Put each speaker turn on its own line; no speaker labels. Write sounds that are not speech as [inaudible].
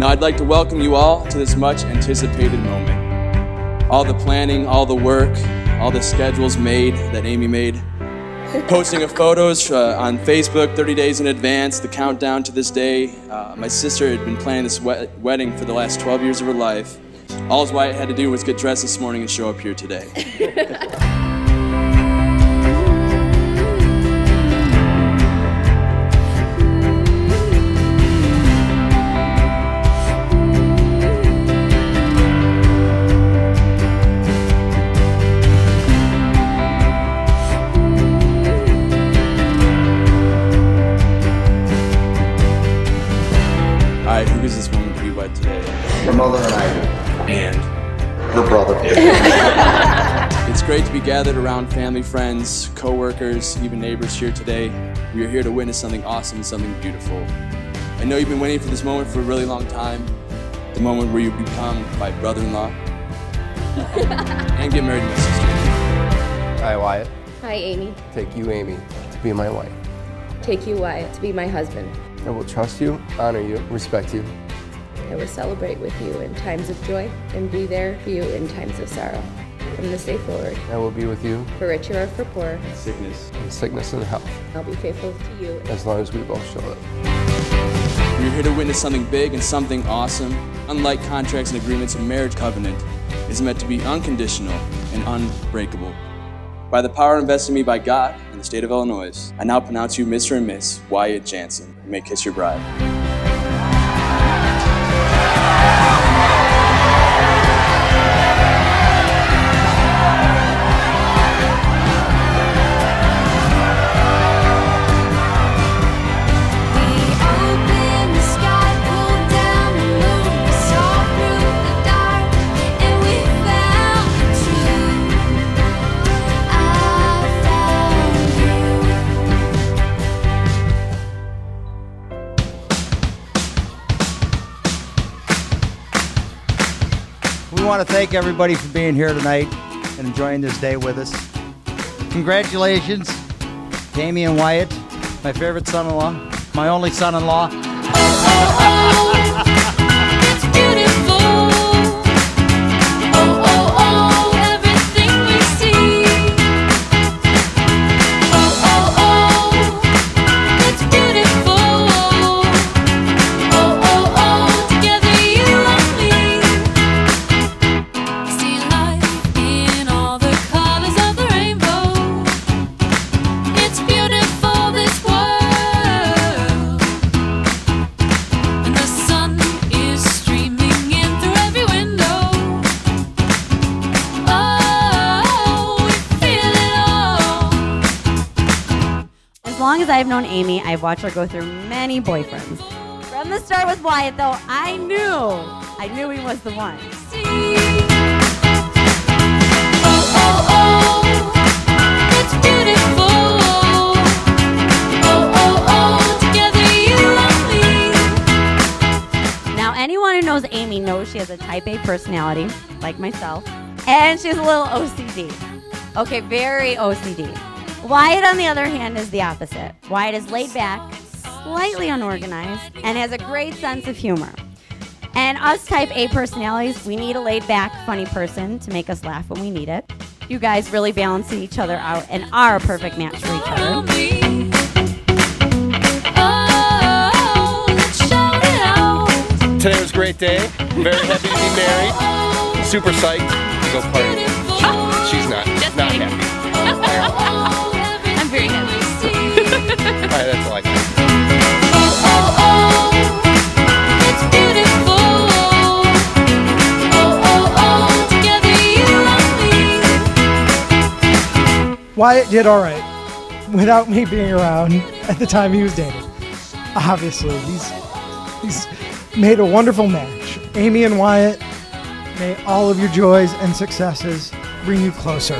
Now I'd like to welcome you all to this much anticipated moment. All the planning, all the work, all the schedules made that Amy made, posting of photos uh, on Facebook 30 days in advance, the countdown to this day. Uh, my sister had been planning this wed- wedding for the last 12 years of her life. All Wyatt had to do was get dressed this morning and show up here today. [laughs] [laughs] It's great to be gathered around family, friends, co-workers, even neighbors here today. We are here to witness something awesome and something beautiful. I know you've been waiting for this moment for a really long time, the moment where you become my brother-in-law and get married to my sister.
Hi, Wyatt.
Hi, Amy.
Take you, Amy, to be my wife.
Take you, Wyatt, to be my husband.
I will trust you, honor you, respect you.
I will celebrate with you in times of joy and be there for you in times of sorrow. From this day forward,
I will be with you
for richer or for poor,
Sickness.
in sickness and health,
I'll be faithful to you.
as long as we both show it.
We're here to witness something big and something awesome. Unlike contracts and agreements, a marriage covenant is meant to be unconditional and unbreakable. By the power invested in me by God in the state of Illinois, I now pronounce you Mr. and Miss Wyatt Jansen. You may kiss your bride.
We
want to thank everybody for being here tonight and enjoying this day with us. Congratulations, and Wyatt, my favorite son in law, my only son in law.
It's oh, oh, oh,
long as I've known Amy, I've watched her go through many boyfriends. From the start with Wyatt, though, I knew, I knew he was the one. Now, anyone who knows Amy knows she has a type A personality, like myself, and she's a little OCD. Okay, very OCD. Wyatt, on the other hand, is the opposite. Wyatt is laid back, slightly unorganized, and has a great sense of humor. And us type A personalities, we need a laid back, funny person to make us laugh when we need it. You guys really balance each other out and are a perfect match for each other.
Today was a great day. Very happy to be married. Super psyched to go party.
Wyatt did all right without me being around at the time he was dating. Obviously, he's he's made a wonderful match. Amy and Wyatt, may all of your joys and successes bring you closer.